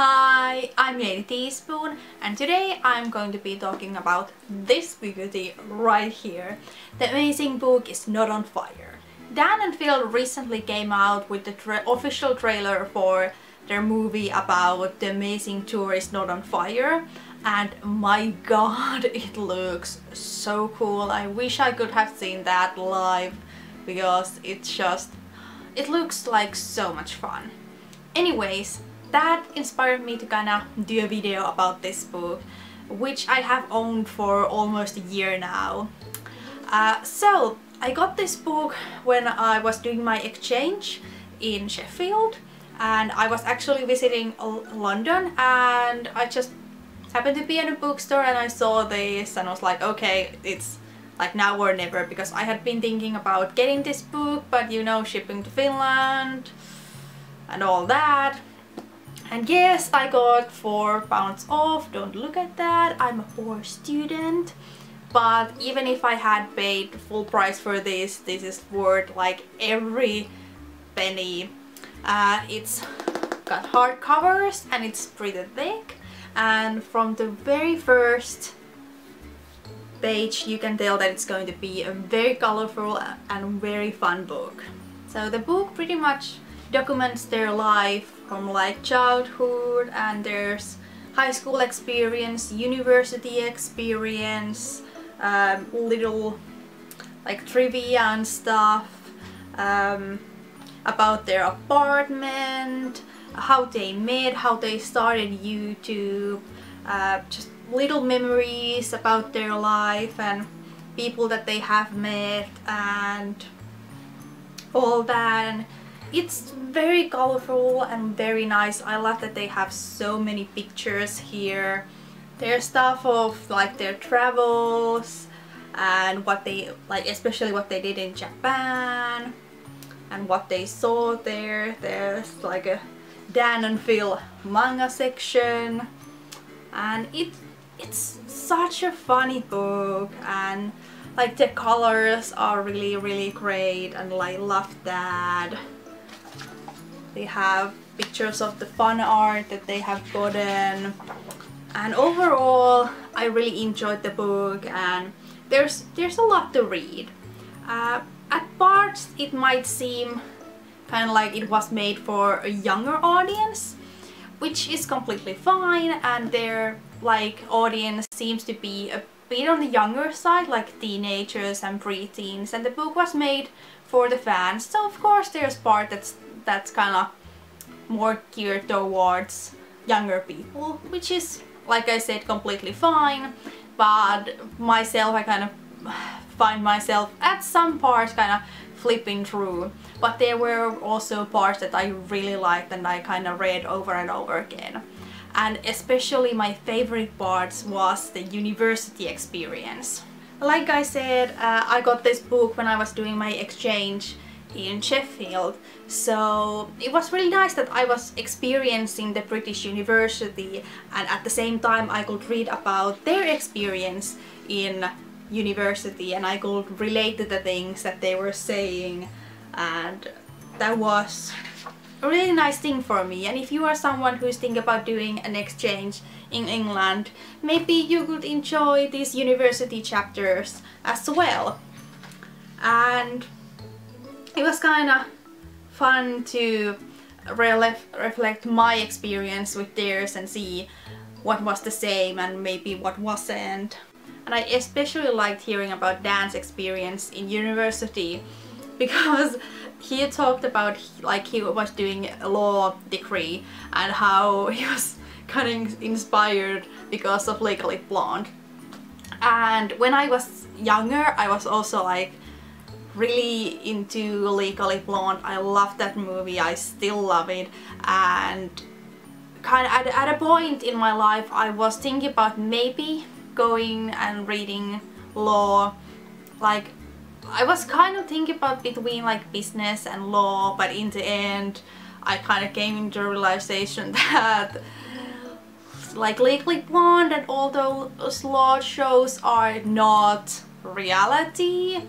Hi, I'm Lady Teaspoon and today I'm going to be talking about this beauty right here. The amazing book is not on fire. Dan and Phil recently came out with the tra official trailer for their movie about the amazing tour is not on fire and my god it looks so cool. I wish I could have seen that live because it's just it looks like so much fun. Anyways, that inspired me to kinda do a video about this book which I have owned for almost a year now. Uh, so I got this book when I was doing my exchange in Sheffield and I was actually visiting London and I just happened to be in a bookstore and I saw this and I was like okay it's like now or never because I had been thinking about getting this book but you know shipping to Finland and all that and yes, I got 4 pounds off, don't look at that, I'm a poor student. But even if I had paid the full price for this, this is worth like every penny. Uh, it's got hard covers and it's pretty thick. And from the very first page you can tell that it's going to be a very colorful and very fun book. So the book pretty much documents their life from like childhood and there's high school experience, university experience, um, little like trivia and stuff um, about their apartment, how they met, how they started YouTube, uh, just little memories about their life and people that they have met and all that. And it's very colorful and very nice. I love that they have so many pictures here. There's stuff of like their travels and what they like especially what they did in Japan and what they saw there. There's like a Dan and Phil manga section and it it's such a funny book and like the colors are really really great and I love that. They have pictures of the fun art that they have gotten. And overall, I really enjoyed the book and there's, there's a lot to read. Uh, at parts, it might seem kind of like it was made for a younger audience, which is completely fine and their like audience seems to be a bit on the younger side, like teenagers and preteens, and the book was made for the fans. So of course there's part that's that's kind of more geared towards younger people, which is, like I said, completely fine. But myself, I kind of find myself at some parts kind of flipping through. But there were also parts that I really liked and I kind of read over and over again. And especially my favorite parts was the university experience. Like I said, uh, I got this book when I was doing my exchange in Sheffield. So it was really nice that I was experiencing the British University and at the same time I could read about their experience in university and I could relate to the things that they were saying. And that was a really nice thing for me. And if you are someone who's thinking about doing an exchange in England maybe you could enjoy these university chapters as well. And it was kind of fun to reflect my experience with theirs and see what was the same and maybe what wasn't. And I especially liked hearing about Dan's experience in university because he talked about like he was doing a law degree and how he was kind of inspired because of Legally Blonde. And when I was younger I was also like really into Legally Blonde. I love that movie. I still love it. And kind of at, at a point in my life I was thinking about maybe going and reading law. Like I was kind of thinking about between like business and law but in the end I kind of came into realization that like Legally Blonde and all those law shows are not reality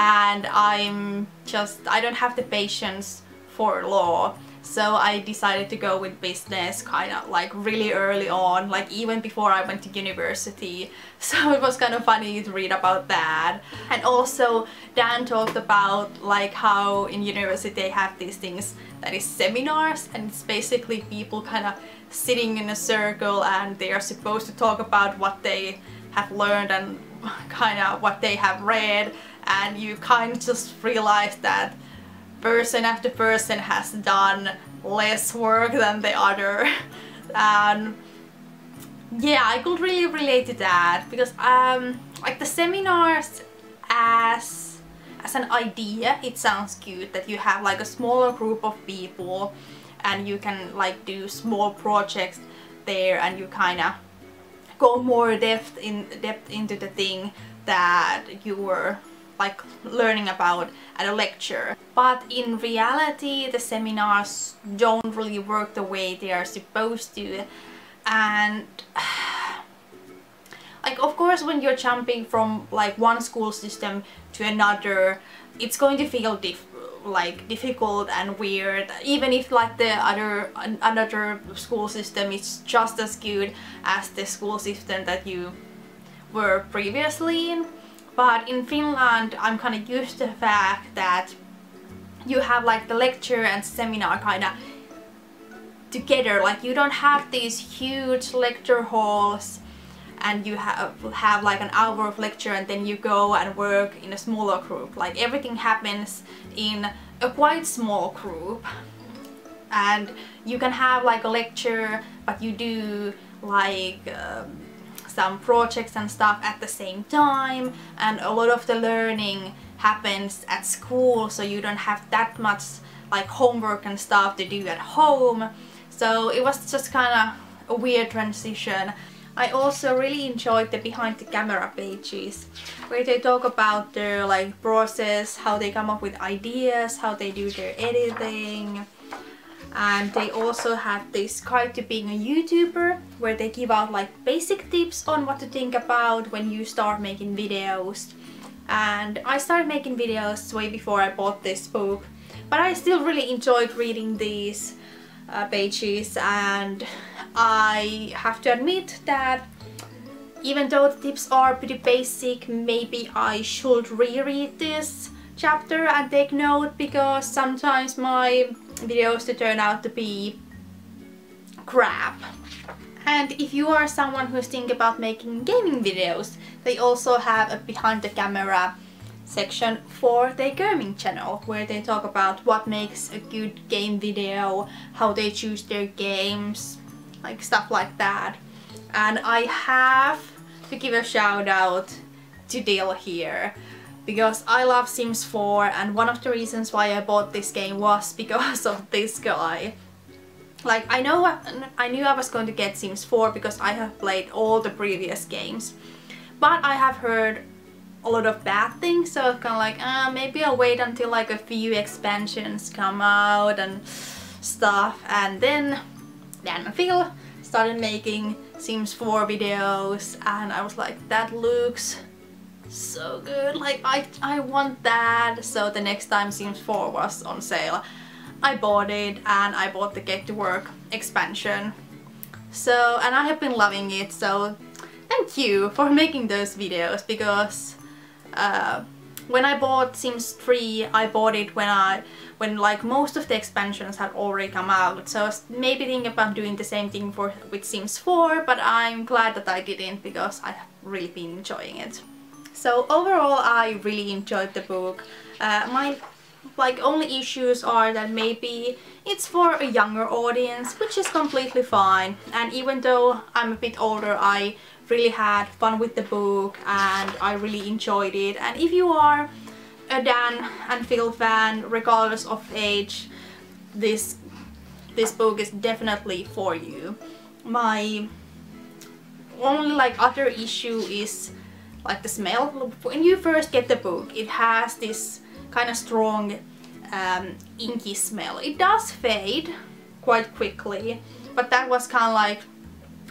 and I'm just I don't have the patience for law so I decided to go with business kind of like really early on, like even before I went to university. So it was kind of funny to read about that. And also Dan talked about like how in university they have these things that is seminars and it's basically people kind of sitting in a circle and they are supposed to talk about what they have learned and kind of what they have read and you kind of just realize that person after person has done less work than the other. And yeah I could really relate to that because um like the seminars as as an idea it sounds cute that you have like a smaller group of people and you can like do small projects there and you kind of go more depth in depth into the thing that you were like learning about at a lecture. But in reality the seminars don't really work the way they are supposed to and like of course when you're jumping from like one school system to another it's going to feel diff like difficult and weird even if like the other another school system is just as good as the school system that you were previously in but in Finland I'm kind of used to the fact that you have like the lecture and seminar kind of together. Like you don't have these huge lecture halls and you have have like an hour of lecture and then you go and work in a smaller group. Like everything happens in a quite small group. And you can have like a lecture but you do like um, some projects and stuff at the same time and a lot of the learning happens at school so you don't have that much like homework and stuff to do at home. So it was just kind of a weird transition. I also really enjoyed the behind the camera pages where they talk about their like process, how they come up with ideas, how they do their editing and they also have this guide to being a YouTuber where they give out like basic tips on what to think about when you start making videos. And I started making videos way before I bought this book but I still really enjoyed reading these uh, pages. And I have to admit that even though the tips are pretty basic, maybe I should reread this chapter and take note because sometimes my videos to turn out to be crap. And if you are someone who's thinking about making gaming videos, they also have a behind the camera section for their gaming channel where they talk about what makes a good game video, how they choose their games, like stuff like that. And I have to give a shout out to Phil here because I love Sims 4 and one of the reasons why I bought this game was because of this guy. Like I know I knew I was going to get Sims 4 because I have played all the previous games but I have heard a lot of bad things so kind of like uh, maybe I'll wait until like a few expansions come out and stuff and then then Phil started making Sims 4 videos and I was like that looks so good. Like I, I want that. So the next time Sims 4 was on sale I bought it and I bought the Get to Work expansion. So and I have been loving it. So thank you for making those videos because uh, when I bought Sims 3 I bought it when I when like most of the expansions had already come out. So I was maybe thinking about doing the same thing for with Sims 4 but I'm glad that I didn't because I have really been enjoying it. So overall I really enjoyed the book. Uh, my like only issues are that maybe it's for a younger audience which is completely fine and even though I'm a bit older I really had fun with the book and I really enjoyed it and if you are a Dan and Phil fan, regardless of age, this this book is definitely for you. My only like other issue is like the smell. When you first get the book, it has this kind of strong um, inky smell. It does fade quite quickly, but that was kind of like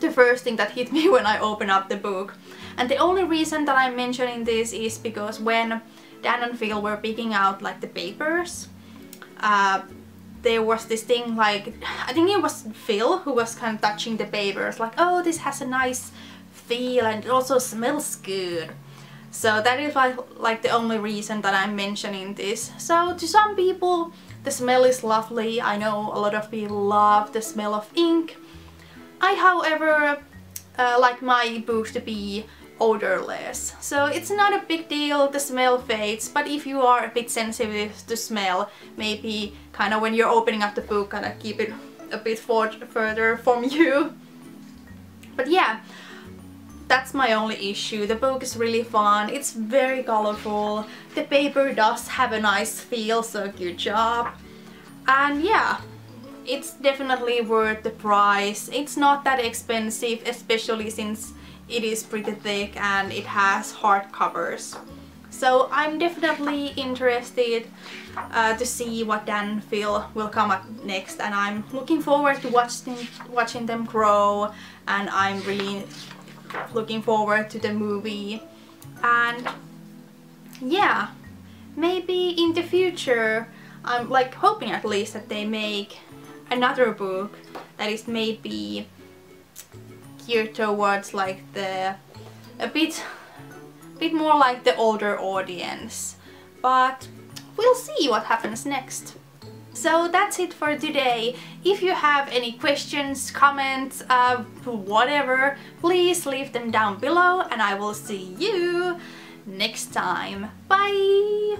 the first thing that hit me when I opened up the book. And the only reason that I'm mentioning this is because when Dan and Phil were picking out like the papers. Uh, there was this thing like, I think it was Phil who was kind of touching the papers like, oh this has a nice feel and it also smells good. So that is like, the only reason that I'm mentioning this. So to some people the smell is lovely. I know a lot of people love the smell of ink. I however uh, like my books to be odorless. So it's not a big deal, the smell fades, but if you are a bit sensitive to smell, maybe kind of when you're opening up the book, kind of keep it a bit further from you. But yeah, that's my only issue. The book is really fun, it's very colorful, the paper does have a nice feel, so good job. And yeah, it's definitely worth the price. It's not that expensive, especially since it is pretty thick and it has hard covers. So I'm definitely interested uh, to see what Dan Phil will come up next and I'm looking forward to watching, watching them grow and I'm really looking forward to the movie. And yeah maybe in the future I'm like hoping at least that they make another book that is maybe geared towards like the a bit bit more like the older audience. But we'll see what happens next so that's it for today. If you have any questions, comments, uh, whatever, please leave them down below and I will see you next time. Bye!